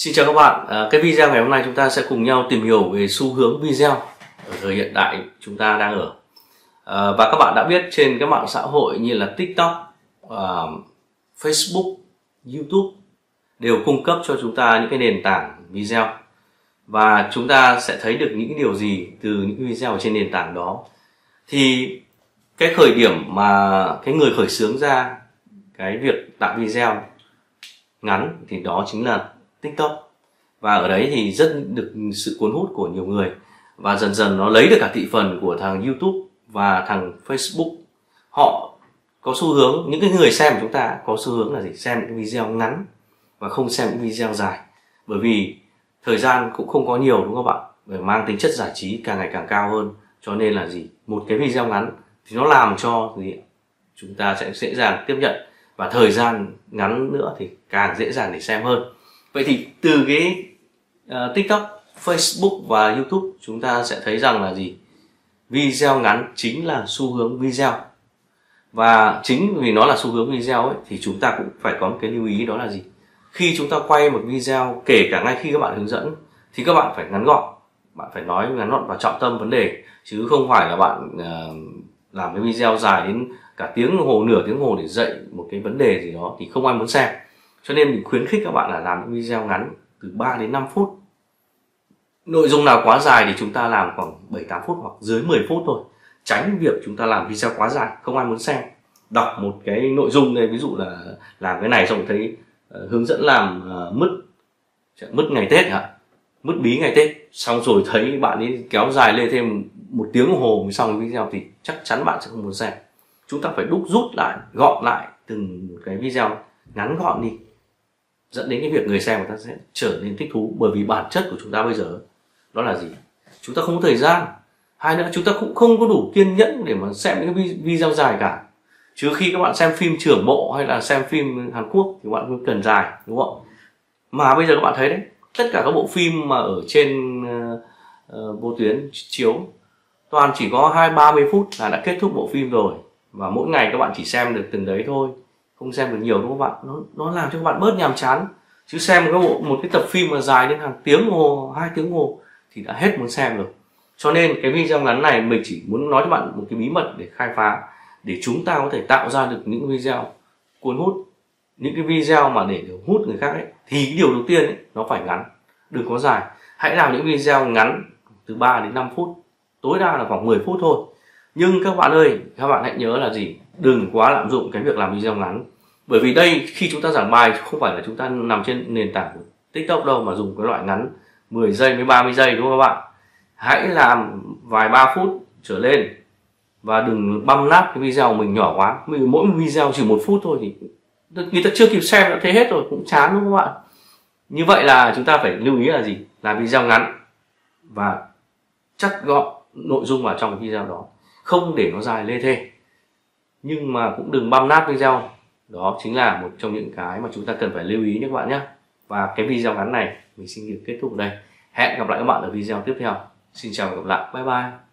Xin chào các bạn, à, cái video ngày hôm nay chúng ta sẽ cùng nhau tìm hiểu về xu hướng video ở thời hiện đại chúng ta đang ở. À, và các bạn đã biết trên các mạng xã hội như là TikTok, à, Facebook, YouTube đều cung cấp cho chúng ta những cái nền tảng video. Và chúng ta sẽ thấy được những điều gì từ những video trên nền tảng đó. Thì cái khởi điểm mà cái người khởi xướng ra cái việc tạo video ngắn thì đó chính là TikTok và ở đấy thì rất được sự cuốn hút của nhiều người. Và dần dần nó lấy được cả thị phần của thằng YouTube và thằng Facebook. Họ có xu hướng, những cái người xem của chúng ta có xu hướng là gì? Xem những video ngắn và không xem những video dài. Bởi vì thời gian cũng không có nhiều, đúng không các bạn để mang tính chất giải trí càng ngày càng cao hơn. Cho nên là gì? Một cái video ngắn thì nó làm cho gì chúng ta sẽ dễ dàng tiếp nhận. Và thời gian ngắn nữa thì càng dễ dàng để xem hơn vậy thì từ cái uh, tiktok facebook và youtube chúng ta sẽ thấy rằng là gì? Video ngắn chính là xu hướng video. Và chính vì nó là xu hướng video ấy thì chúng ta cũng phải có một cái lưu ý đó là gì? Khi chúng ta quay một video kể cả ngay khi các bạn hướng dẫn thì các bạn phải ngắn gọn. Bạn phải nói ngắn gọn và trọng tâm vấn đề. Chứ không phải là bạn uh, làm cái video dài đến cả tiếng đồng hồ nửa tiếng đồng hồ để dạy một cái vấn đề gì đó thì không ai muốn xem cho nên mình khuyến khích các bạn là làm những video ngắn từ 3 đến 5 phút. Nội dung nào quá dài thì chúng ta làm khoảng 7 8 phút hoặc dưới 10 phút thôi. Tránh việc chúng ta làm video quá dài không ai muốn xem. Đọc một cái nội dung này ví dụ là làm cái này xong thấy uh, hướng dẫn làm uh, mứt mứt ngày tết hả? Mứt bí ngày tết. Xong rồi thấy bạn ấy kéo dài lên thêm một tiếng đồng hồ mới xong video thì chắc chắn bạn sẽ không muốn xem. Chúng ta phải đúc rút lại gọn lại từng cái video ngắn gọn đi dẫn đến cái việc người xem người ta sẽ trở nên thích thú. Bởi vì bản chất của chúng ta bây giờ đó là gì? Chúng ta không có thời gian. Hai nữa chúng ta cũng không có đủ kiên nhẫn để mà xem những cái video dài cả. Chứ khi các bạn xem phim trưởng bộ hay là xem phim Hàn Quốc thì bạn cần dài đúng không? Mà bây giờ các bạn thấy đấy tất cả các bộ phim mà ở trên uh, uh, vô tuyến chiếu toàn chỉ có hai ba mươi phút là đã kết thúc bộ phim rồi. Và mỗi ngày các bạn chỉ xem được từng đấy thôi không xem được nhiều đúng không bạn? Nó nó làm cho các bạn bớt nhàm chán. Chứ xem một cái bộ một cái tập phim mà dài đến hàng tiếng hồ hai tiếng hồ thì đã hết muốn xem rồi. Cho nên cái video ngắn này mình chỉ muốn nói cho bạn một cái bí mật để khai phá để chúng ta có thể tạo ra được những video cuốn hút. Những cái video mà để hút người khác ấy thì cái điều đầu tiên ấy, nó phải ngắn. Đừng có dài. Hãy làm những video ngắn từ 3 đến 5 phút. Tối đa là khoảng 10 phút thôi nhưng các bạn ơi, các bạn hãy nhớ là gì? Đừng quá lạm dụng cái việc làm video ngắn. Bởi vì đây, khi chúng ta giảng bài, không phải là chúng ta nằm trên nền tảng của tiktok đâu, mà dùng cái loại ngắn 10 giây với 30 giây, đúng không các bạn? Hãy làm vài ba phút trở lên và đừng băm nát cái video của mình nhỏ quá. Mình mỗi video chỉ một phút thôi thì người ta chưa kịp xem đã thấy hết rồi, cũng chán, đúng không các bạn? Như vậy là chúng ta phải lưu ý là gì? Làm video ngắn và chắc gọn nội dung vào trong cái video đó không để nó dài lê thê. Nhưng mà cũng đừng băm nát video đó chính là một trong những cái mà chúng ta cần phải lưu ý nhé các bạn nhé. Và cái video ngắn này mình xin được kết thúc ở đây. Hẹn gặp lại các bạn ở video tiếp theo. Xin chào và gặp lại. Bye bye.